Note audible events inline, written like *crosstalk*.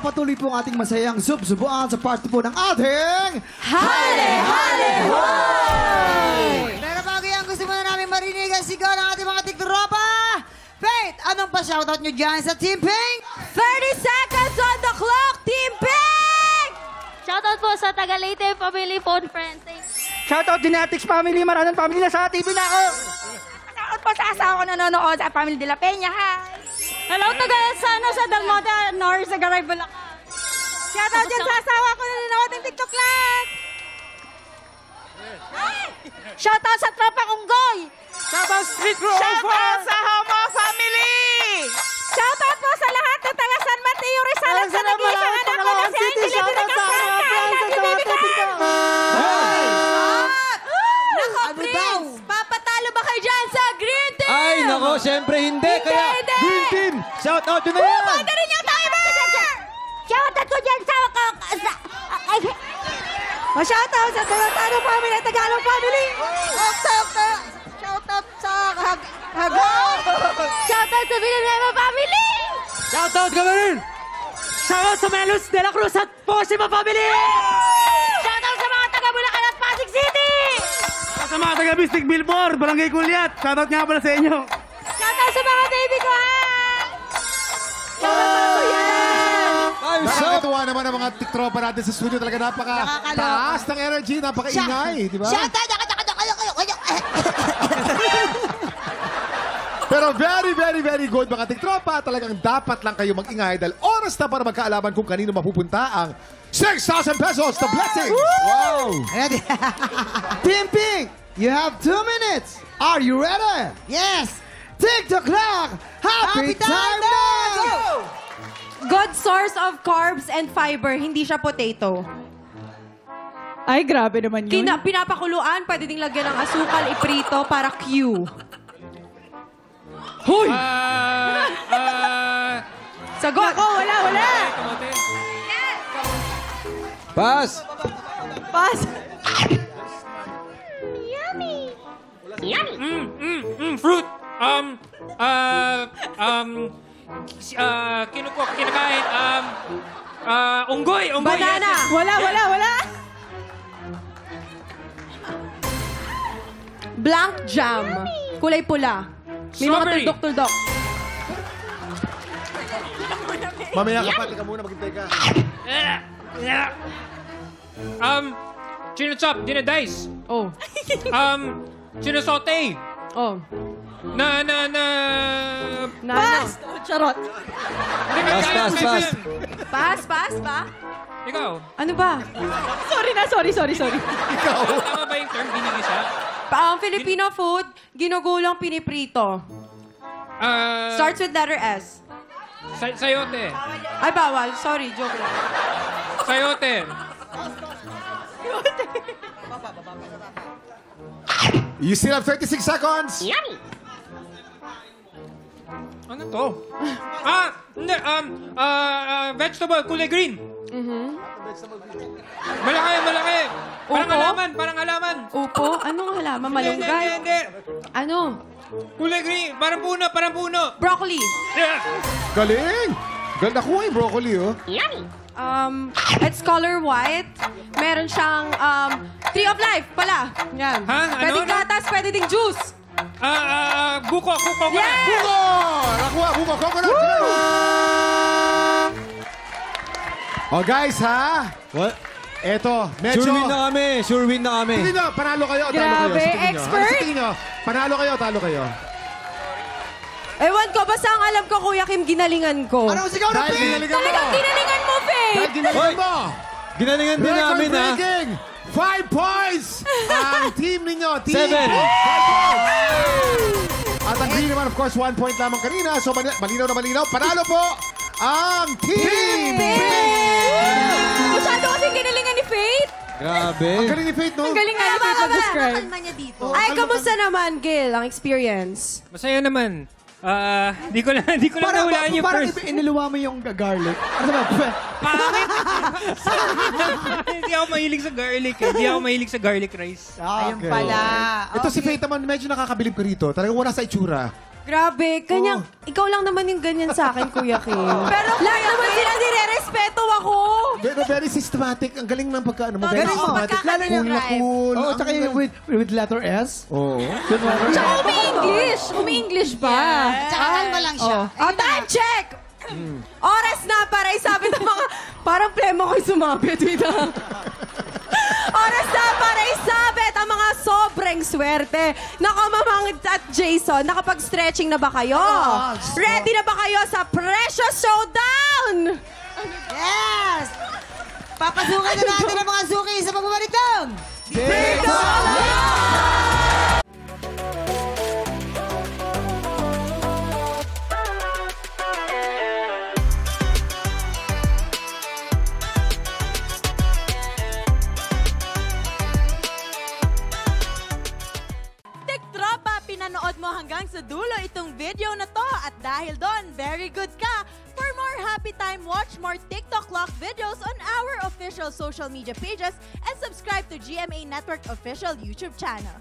nagpapatuloy po ang ating masayang sub-subuan sa part 2 po ng ating... Hale, hale, hoy! Pero bago yan, gusto muna namin marinig ang sigaw ng ating mga tiktropa. Faith, anong pa-shoutout nyo dyan sa Team Pink? 30 seconds on the clock, Team Pink! Shoutout po sa taga Leyte Family Phone Friends. Shoutout Genetics Family, Maranan Family na sa TV na ako. Shoutout po sa asawa ko nanonood sa Family de la Peña, hi! Hello, taga sa, ano, sa Dalmota, North, sa Garay, Bulacan. Shoutout dyan sa asawa ko na nanonood ng TikTok Live! Shoutout sa Tropa Unggoy! Shoutout Street Crew Shoutout sa Hama Family! Shoutout po sa lahat ng taga San Mateo Rizal at sa nag-iisang anak ko na si Angel Edina Campranca. I love you, baby girl! Nako, Ano Prince! Papatalo ba kayo dyan sa Green Team? Ay, nako, syempre hindi. Kaya. Green Team, shout out nyo na yan. Ma-shoutout sa Tagatano family at Tagalog family! Shoutout sa Hag... Hagaw! Shoutout sa Villanueva family! Shout out kami rin! Shoutout sa Melos de la Cruz at Posima Family! Shoutout sa mga taga Bulacan at Pasig City! Sa mga taga Bistic Billboard, Barangay Kulyat, shoutout nga pala sa inyo. Shoutout sa mga baby ko, ha? Shoutout ko yan! Ay, shout Nakakatuwa naman ang mga tiktropa natin sa studio. Talaga napaka Nakakaloka. taas ng energy, napaka-ingay, di ba? Pero very, very, very good mga tiktropa. Talagang dapat lang kayo mag-ingay dahil oras na para magkaalaman kung kanino mapupunta ang 6,000 pesos na blessings. Wow! Ready? *laughs* Team Pink, you have two minutes. Are you ready? Yes! Tick the clock. Happy, time, now! Go! Good source of carbs and fiber, hindi siya potato. Ay, grabe naman yun. Kina, pinapakuluan, pwede ding lagyan ng asukal, iprito para Q. Hoy! Sagot! Ako, wala, wala! Pass. Pass! Mm, fruit. Um, uh, um, uh, unggoy. Banana! yes, yes. Wala, wala, wala! Blank jam. Kulay pula. May mga Strawberry. tuldok-tuldok. Mamaya ka pa, tika muna, maghintay ka. Um, chop, dinadice. Oh. Um, sinusote. Oh. Na, na, na... Na, Pass! Charot! Pass, pass, pass. Pass, pass, pa? Ikaw, Ano ba? Sorry na, sorry, sorry, sorry. tama ba yung term binigisa? Pa, ang Filipino food, ginugulang piniprito. Uh, Starts with letter S. Say- sayote. Ay, bawal. Sorry, joke lang. Sayote. You still have 36 seconds. Ano to? ah, hindi. Um, uh, uh, vegetable, kulay green. Mm-hmm. Malaki, malaki. Parang halaman, parang halaman. Upo? Anong halaman? Hindi, hindi, Malunggay? hindi. Ano? Kulay green, parang puno, parang puno. Broccoli. Galing! Ganda ko yung broccoli, oh. Um, it's color white. Meron siyang um, tree of life pala. Yan. Ha? Ano? Pwedeng Ano? gatas, pwede ding juice. Ah, ah, ah, buko, buko, buko. Yes! Buko! Nakuha, buko, coconut! Oh, guys, ha? What? Eto, medyo... Sure win na kami. Sure win na kami. Tingin nyo, panalo kayo o talo Grabe, kayo? Sa tingin nyo? expert! Ano sa tingin nyo? Panalo kayo o talo kayo? Ewan ko, basta ang alam ko, Kuya Kim, ginalingan ko. Anong sigaw ng Dahil Pink? ginalingan mo! Talagang ginalingan mo, Faye! Dahil ginalingan Hoy! mo! Ginalingan din namin, ha? Record-breaking! Five points! *laughs* Ang team ninyo, team! Seven. Five points! At ang green naman, of course, one point lamang kanina. So, mali- malinaw na malinaw. Panalo po ang team! Kasi ginalingan ni Faith. Grabe. Ang galing ni Faith, no? Ang galing nga ni Faith mag-describe. Kalma niya dito. Ay, kamusta naman, Gil, ang experience? Masaya naman. Ah, di ko lang, di ko lang Parang, nahulaan yung parang first. iniluwa mo yung garlic. Ano ba? Pangit! *laughs* Hindi ako mahilig sa garlic eh. Hindi ako mahilig sa garlic rice. Ah, Ayun okay. pala. Ito si Faith naman, medyo nakakabilib ko rito. Talagang wala sa itsura. Grabe, kanya, ikaw lang naman yung ganyan sa akin, Kuya Kim. *laughs* Pero Lahat naman sila nire-respeto ako. Very, very systematic. Ang galing ng pagka, ano mo, very Galing mo. systematic. Lalo na- cool na cool. Oh, Ang tsaka yung with, with letter S. Oo. Tsaka umi-English. Umi-English pa. Tsaka kalma lang siya. Oh, time check! *clears throat* Oras na para isabi ng mga... *laughs* Parang plema ko'y sumabit. Wait. *laughs* Oras na para isabit ang mga sobrang swerte. Nako, Mamang at Jason, nakapag-stretching na ba kayo? Ready na ba kayo sa Precious Showdown? Yes! Papasukin na natin ang mga suki sa pagbabalik ng... video na to at dahil doon, very good ka. For more happy time, watch more TikTok Clock videos on our official social media pages and subscribe to GMA Network official YouTube channel.